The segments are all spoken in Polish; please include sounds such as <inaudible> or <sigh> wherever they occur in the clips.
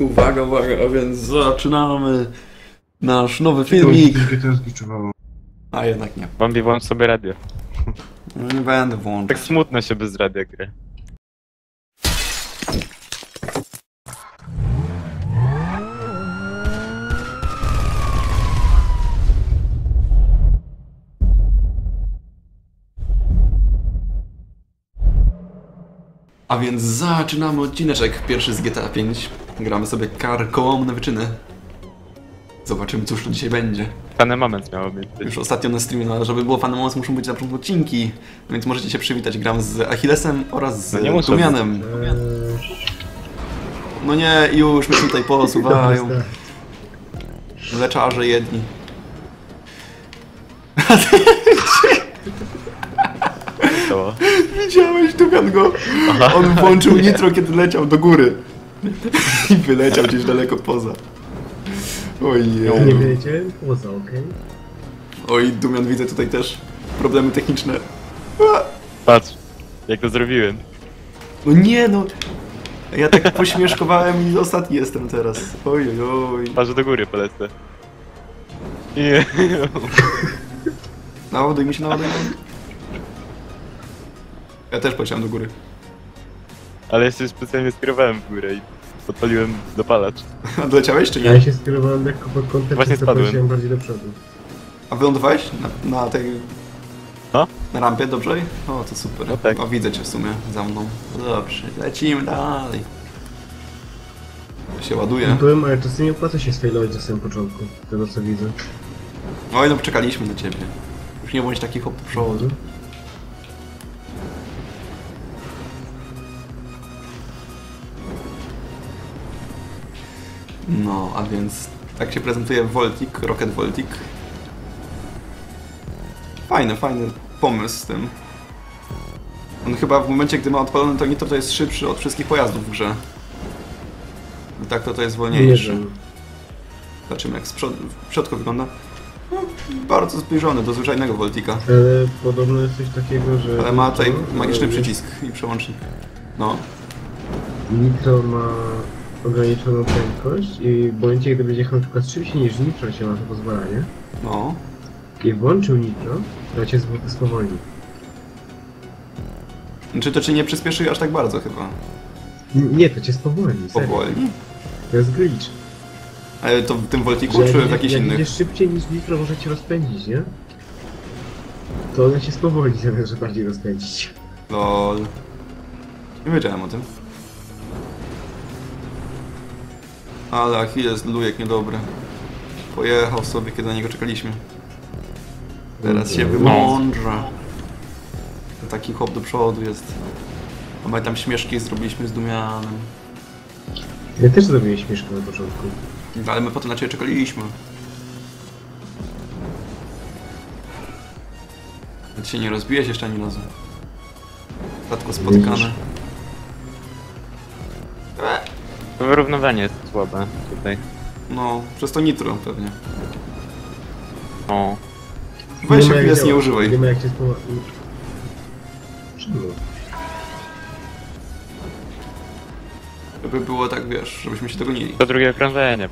Uwaga, uwaga, a więc zaczynamy nasz nowy filmik. A jednak nie. Bambi, włącz sobie radio. Nie będę Tak włączać. smutno się bez radia gra. A więc zaczynamy odcineczek pierwszy z GTA 5. Gramy sobie karkołomne wyczyny. Zobaczymy cóż to dzisiaj będzie. Fany moment miało być. Już ostatnio na streamie, no ale żeby było fajny moment, muszą być na początku odcinki. No więc możecie się przywitać. Gram z Achillesem oraz z No nie muszę Tumianem. No nie, już mnie tutaj posuwają. Leczarze jedni. <laughs> To. Widziałeś, Tumian go? On włączył <laughs> nitro, kiedy leciał do góry. <laughs> I wyleciał gdzieś daleko poza. Nie Ojej. wiedziałem, poza, okej. Oj, Dumian, widzę tutaj też problemy techniczne. A! Patrz, jak to zrobiłem. No nie no. Ja tak pośmieszkowałem i ostatni jestem teraz. Oj, oj, oj. Patrz do góry polecę. Nie. Naładuj mi się, naładuj. Ja też poleciałem do góry. Ale jeszcze specjalnie skierowałem w górę i podpaliłem dopalacz. <laughs> A doleciałeś czy Ja nie? się skierowałem lekko pod kątem, Właśnie spadłem. bardziej do przodu. A wylądowałeś na, na tej... No. Na rampie, dobrze? O, to super. No tak. O, widzę cię w sumie za mną. Dobrze, lecimy dalej. Się ładuje. Byłem, ale czasem nie opłaca się sfailować na samym początku, z tego co widzę. Oj, no czekaliśmy na ciebie. Już nie bądź taki hop przodu. No, a więc tak się prezentuje Voltik, Rocket Voltik. Fajny, fajny pomysł z tym. On chyba w momencie, gdy ma odpalone to nitro, to jest szybszy od wszystkich pojazdów w grze. I tak to to jest Nie wolniejszy. Zobaczymy jak z przodu, w środku wygląda. No, bardzo zbliżony do zwyczajnego Voltika. Ale podobno jest coś takiego, że... Ale ma tutaj magiczny przycisk i przełącznik. No. Nitro ma ograniczoną prędkość i w momencie, gdy będzie jechał na przykład szybciej niż Nitro się na to pozwalanie No. i włączył Nitro, to cię spowolni. Czy to cię nie przyspieszy aż tak bardzo chyba? N- Nie, to cię spowolni, serio. Powolni? To jest glitch. Ale to w tym Voltiku Że czy jak, w jakichś jak innych? idziesz szybciej niż Nitro może cię rozpędzić, nie? To ona cię spowolni zamiast, <laughs> że bardziej rozpędzić. Lol. Nie wiedziałem o tym. Ale Achilles lujek niedobry. Pojechał sobie, kiedy na niego czekaliśmy. Teraz się wymądrza. To Taki hop do przodu jest. A my tam śmieszki zrobiliśmy z Dumianem. Ja też zrobiłem śmieszkę na początku. Ale my potem na ciebie czekaliśmy. A ty się nie rozbiłeś jeszcze ani razu. Rzadko spotykane. To wyrównywanie jest słabe tutaj. No, przez to nitro pewnie. O. Weź jak nie używaj. Nie ma jak cię spowolni. Czemu? Żeby było tak, wiesz, żebyśmy się dogonili. To drugie okrążenie.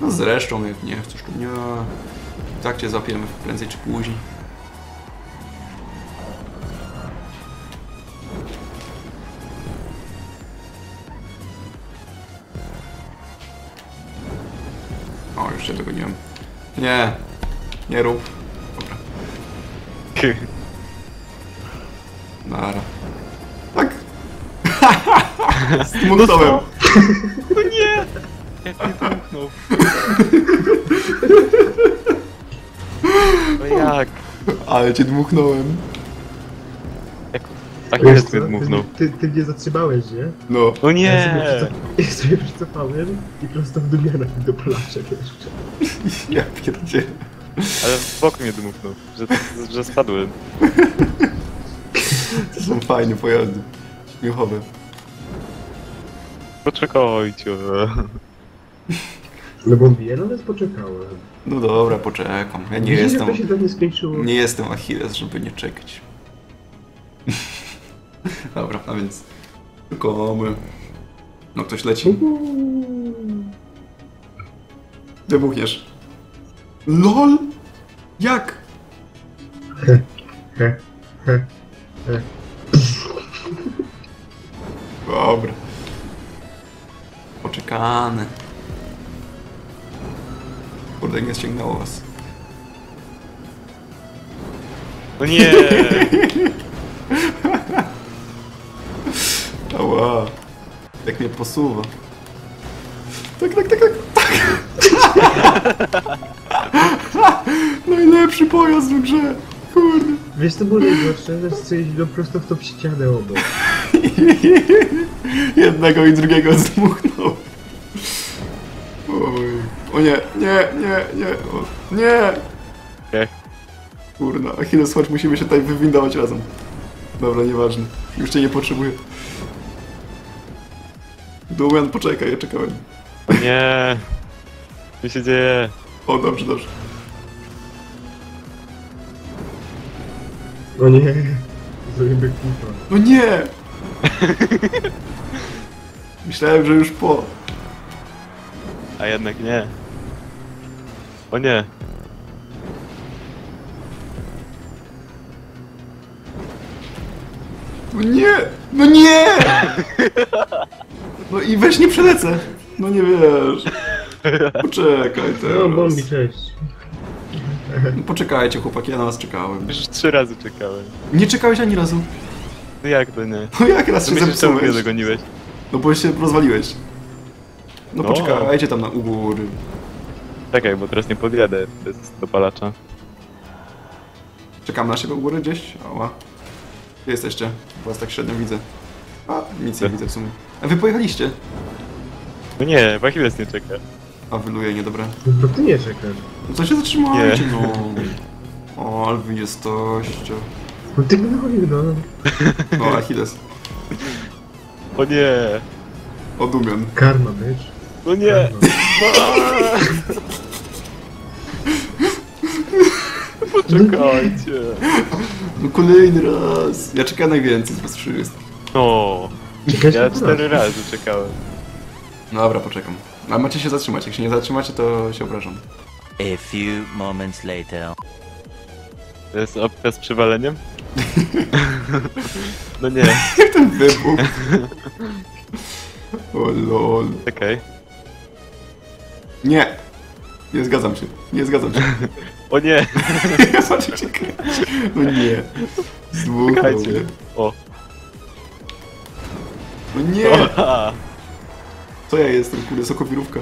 No zresztą, jak nie chcesz, to nie. I Tak cię zapiemy prędzej czy później. Nie, nie rób. Dobra, <laughs> nara. Tak. <laughs> Zmuntowałem. <laughs> No nie! Jak mnie dmuchnął. No jak? Ale cię dmuchnąłem. Achilles Wiesz mnie co? dmuchnął. Ty, ty mnie zatrzymałeś, nie? No. No Ja nie! sobie, przycof- ja sobie przycofałem i prosto w Dumiana do Polaczek jeszcze. <laughs> Ja pierdzie. Ale w bok mnie dmuchnął, że, że spadłem. To są fajne pojazdy. Śmiechowe. Poczekajcie. No bo mówię, no więc poczekałem. No dobra, poczekam. Ja nie Widzisz, jestem. to się skończyło? Nie jestem Achilles, żeby nie czekać. <laughs> Dobra, a więc. Komy. No ktoś leci. Wybuchniesz. LOL? Jak? <laughs> Dobra. Poczekane. Kurde, nie ściągnęło was. No nie! <laughs> Ała. Jak mnie posuwa. Tak, tak, tak, tak. tak. <laughs> Najlepszy pojazd w grze. Kurde. Wiesz co było najgorsze? Że strzelić go prosto w tą ścianę obok. <laughs> Jednego i drugiego zdmuchnął. Oj. O nie, nie, nie, nie, o, nie! Okej. Kurna, Achilles, chodź, musimy się tutaj wywindować razem. Dobra, nieważne. Już cię nie potrzebuję. Dumian, poczekaj, ja czekałem. Nie! Co się dzieje? O, dobrze, dobrze. O nie. Zrobimy kupa. No nie! Myślałem, że już po. A jednak nie. O nie! No nie! No nie! <laughs> No i weź nie przelecę. No nie wiesz. Poczekaj No, teraz. bombi, cześć. No Poczekajcie chłopaki, ja na was czekałem. Już trzy razy czekałem. Nie czekałeś ani razu. No jak to nie? No jak raz się To myślisz, czemu mnie zepsułeś? dogoniłeś? No bo się rozwaliłeś. No No. poczekajcie tam na u góry. Czekaj, bo teraz nie podjadę bez dopalacza. Czekam na siebie u góry gdzieś? Ała. Gdzie jesteście? Bo Was tak średnio widzę. A, nic nie Co? widzę w sumie. A wy pojechaliście? No nie, bo Achilles nie czeka. A wyluje, niedobra. No ty nie czekasz. No to się zatrzymajcie, Nie. no. O, ale wy jesteście. No ty gnoju, no. O, Achilles. O nie! O, Dumian. Karma, bitch. No nie! Karma. <laughs> Poczekajcie! No kolejny raz. Ja czekam najwięcej z was wszystkich. No! Czekać Ja cztery razy czekałem. Dobra, poczekam. Ale macie się zatrzymać. Jak się nie zatrzymacie, to się obrażam. A few moments later. To jest opcja z przywaleniem? <laughs> No nie, <laughs> Ten wybuch. O lol. czekaj. Nie. Nie zgadzam się. Nie zgadzam się. O nie! <laughs> Patrzcie, No nie. Czekajcie. mnie. O! No nie. <laughs> To ja jestem, kurde, sokowirówka.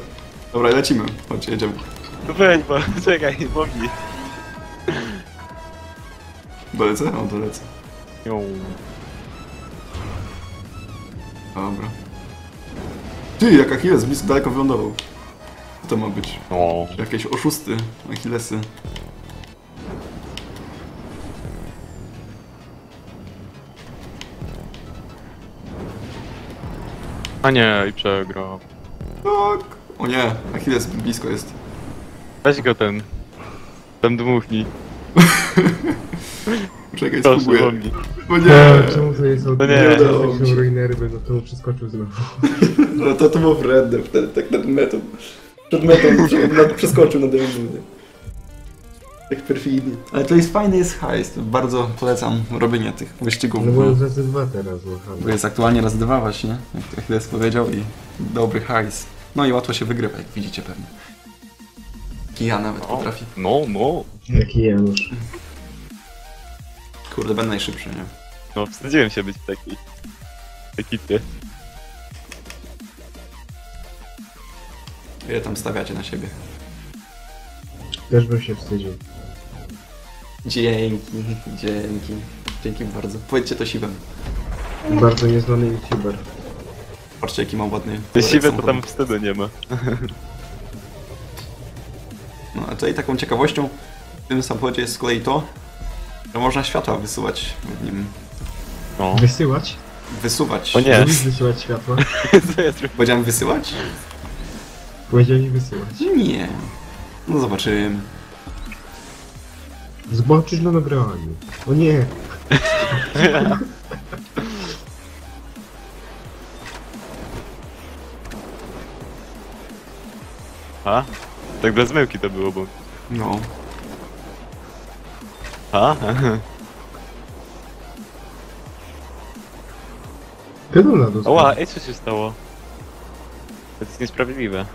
Dobra, lecimy. Chodźcie, jedziemy. No weź, bo <laughs> czekaj, bogi. Dolecę? O, dolecę. Ją. Dobra. Ty, jak Achilles blisko daleko wylądował. Co to ma być? O. Jakieś oszusty, Achillesy. A nie, i przegrał. Tak. O nie, Achilles blisko jest. Weź go ten. Tam dmuchnij. <laughs> Czekaj, Proszę, spróbuję. O nie! czemu to jest od... No nie. Jak są ruinerby, no to mu przeskoczył znowu. <laughs> No to to było wredne wtedy, tak nad metą. Przed metą przeskoczył nade mną. Tak perfidnie. Ale to jest fajny jest hajs. Bardzo polecam robienie tych wyścigów. No bo- jest razy dwa teraz, Bo jest aktualnie raz dwa właśnie, jak Achilles powiedział i dobry hajs. No i łatwo się wygrywa, jak widzicie pewnie. Kija nawet No. potrafi. No, no. Jaki Janusz. Kurde, będę najszybszy, nie? No, wstydziłem się być w takiej ekipie. Ile tam stawiacie na siebie? Też bym się wstydził. Dzięki, dzięki. Dzięki bardzo. Powiedzcie to siwem. Bardzo nieznany youtuber. Patrzcie jaki mam ładny Te siwe to tam wstydu nie ma. <laughs> No a tutaj taką ciekawością w tym samochodzie jest z kolei to, że można światła wysuwać w nim. No. Wysyłać? Wysuwać. O nie. Lubisz wysyłać światła? <laughs> Co ja zrobiłem? Powiedziałem wysyłać? Powiedzieli wysyłać. Nie. No zobaczymy. Zobaczysz na nagraniu. O nie! A? Tak dla myłki to było, bo... No. A? Pedula dostała. Oła, ej, co się stało? To jest niesprawiedliwe.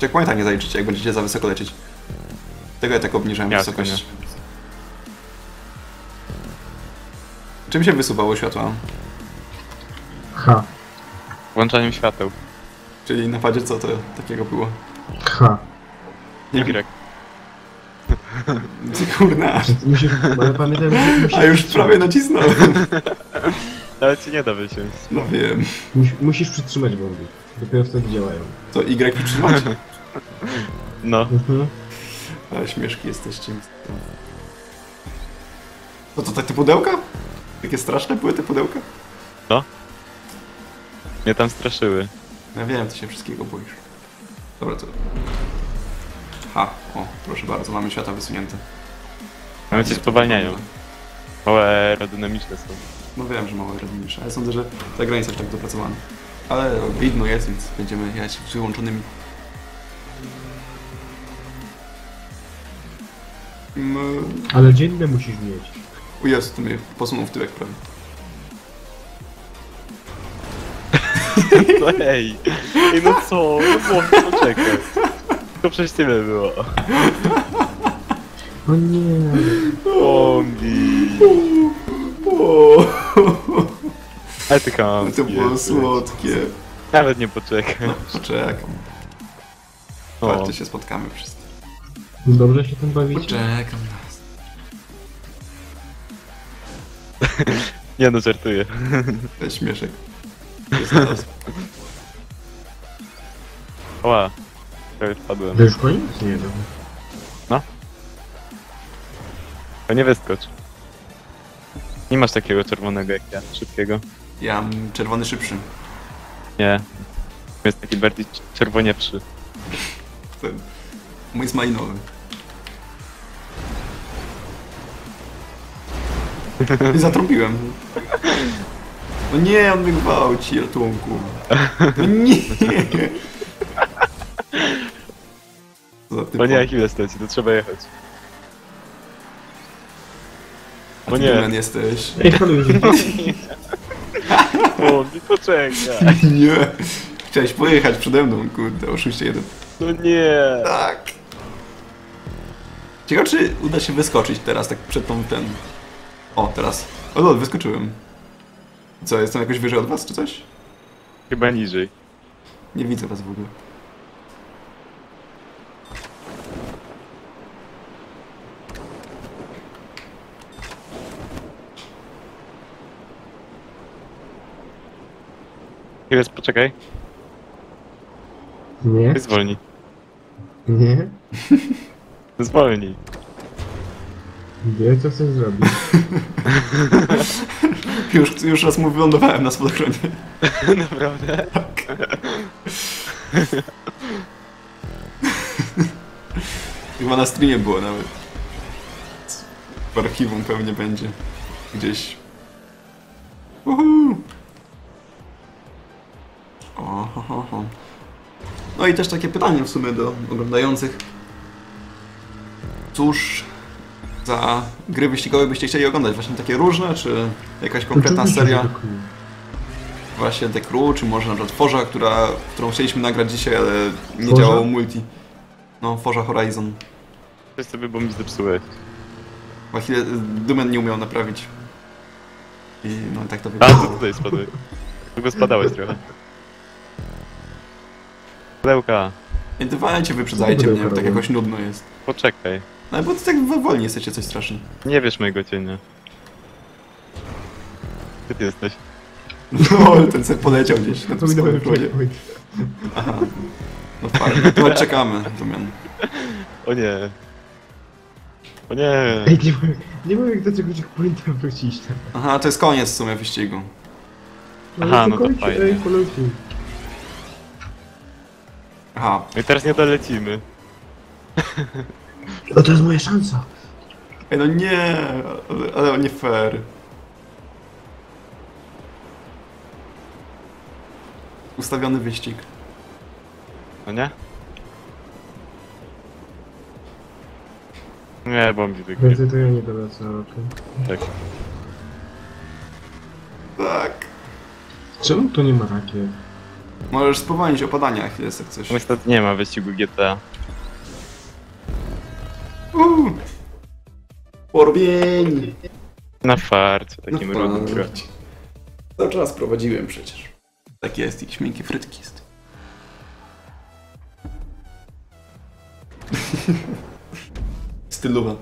Checkpointa nie zaliczycie, jak będziecie za wysoko lecieć. Tego ja tak obniżałem Jasne, wysokość. Czym się wysuwało światła? Ha. Włączaniem świateł. Czyli na padzie co to takiego było? Ha. Nie Y. <laughs> Ty kurna. Musisz, ale pamiętaj, musisz, musisz A już prawie nacisnąłem. <laughs> Ale ci nie da wysiąść. No wiem. Musi, musisz przytrzymać bomby. Dopiero wtedy działają. To Y przytrzymać? <laughs> No. Mhm. Ale śmieszki jesteście. No to tak te pudełka? Takie straszne były te pudełka? Mnie tam straszyły. Ja wiem, ty się wszystkiego boisz. Dobra, to... Ha, o, proszę bardzo, mamy świata wysunięte. One cię spowalniają. Małe aerodynamiczne są. No wiem, że małe aerodynamiczne, ale sądzę, że ta granica jest tak dopracowana. Ale widno jest, więc będziemy jechać z wyłączonymi. Mm, Ale dzienne musisz mieć. O Jezu, to mnie posunął w tyłek prawie. No <laughs> ej! Ej, no co? No było, poczekaj. To przecież tyle było. O nie. Bombi. O, Ale ty kam. to było słodkie. Nawet nie poczekaj. Poczekam. O, Patrzcie, się spotkamy wszyscy. Dobrze się tym bawicie? Poczekam nas. <laughs> nie no, żartuję. Ten śmieszek. <laughs> Jest teraz. Oła. Prawie wpadłem. To już koniec? Nie, dobra. To nie wyskocz. Nie masz takiego czerwonego jak ja, szybkiego. Ja mam czerwony szybszy. Nie. Jest taki bardziej czerwoniewszy. Ten. Mój jest malinowy. I zatrąbiłem. No nie, on mnie gwałci, ratunku. No nie! Za? <laughs> To nie stać, to trzeba jechać. A o ty nie. Dymen jesteś. Ej, O, nie poczekaj. Nie! Chciałeś pojechać przede mną, kurde, oszuście jeden. No nie. Tak! Ciekawe, czy uda się wyskoczyć teraz, tak przed tą ten... O, teraz. O, lol, wyskoczyłem. Co, jestem jakoś wyżej od was, czy coś? Chyba niżej. Nie widzę was w ogóle. Chwilę, poczekaj. Nie? Zwolnij. Nie? <laughs> Zwolnij. Nie, co chcesz zrobić? <laughs> Już, już raz mu wylądowałem na spadochronie. <laughs> Naprawdę? Chyba na streamie było nawet. W archiwum pewnie będzie. Gdzieś. Uhu. I też takie pytanie w sumie do oglądających. Cóż za gry wyścigowe byście chcieli oglądać? Właśnie takie różne, czy jakaś konkretna seria? że tak. Właśnie The Crew, czy może na przykład Forza, która, którą chcieliśmy nagrać dzisiaj, ale nie Forza? działało multi. No, Forza Horizon. Coś sobie bombi zepsułeś. Właściwie Dumen nie umiał naprawić. I no i tak to A, to wyglądało. tutaj spadłeś. Długo spadałeś trochę. Pudełka, Nie dawajcie, wyprzedzajcie mnie, bo tak jakoś nudno jest. poczekaj. No bo to tak wolni jesteście coś strasznie. Nie wiesz mojego cienia. Gdzie ty jesteś? No, ten sobie poleciał gdzieś na tym swoim. Aha. No fajnie, to czekamy, Dumen. O nie. O nie. Ej, nie mogę, nie mogę do tego checkpointa wrócić. Aha, to jest koniec w sumie wyścigu. Aha, no to kończy, fajnie. Ej. Aha, i teraz nie dolecimy. No <laughs> to jest moja szansa. Ej, no nie, ale, ale nie fair. ustawiony wyścig. No nie? Nie, bombi wygrywa. Więcej to ja nie dolecę, okej. Tak. Tak. Czemu tu nie ma rakiet? Możesz spowolnić opadania Achilles jak coś. Niestety nie ma wyścigu GTA. Uuu. Porobieni. Na farcie, No takim rudym trochę. patrz. Cały czas prowadziłem przecież. Tak jest, i śmienki frytki jest. <laughs> Stylowa.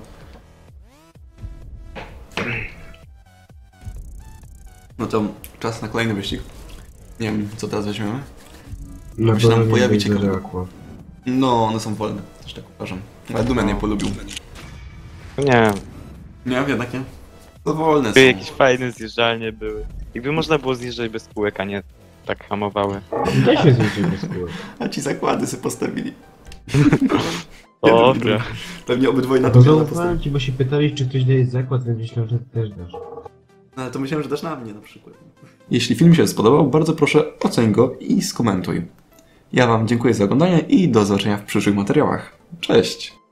No to czas na kolejny wyścig. Nie wiem, co teraz weźmiemy. Na się tam pewno nie pojawi będzie ciekawe. No, one są wolne, też tak uważam. Ale Dumian nie polubił. Nie, Nie, jednak nie. To wolne są. tu jakieś fajne zjeżdżalnie były. Jakby można było zjeżdżać bez kółek, a nie tak hamowały. Da się zjeździć bez kółek. <laughs> A ci zakłady sobie postawili. <laughs> Dobra. Pewnie obydwoje na To zaufałem ci, bo się pytali, czy ktoś daje zakład, więc myślałem, że ty też dasz. No ale to myślałem, że dasz na mnie na przykład. Jeśli film się spodobał, bardzo proszę oceń go i skomentuj. Ja Wam dziękuję za oglądanie i do zobaczenia w przyszłych materiałach. Cześć!